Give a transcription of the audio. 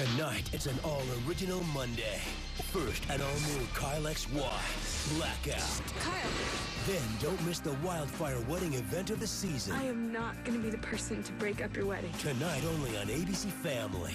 Tonight, it's an all-original Monday. First, an all-new Kyle XY, Blackout. Kyle, Then, don't miss the wildfire wedding event of the season. I am not going to be the person to break up your wedding. Tonight only on ABC Family.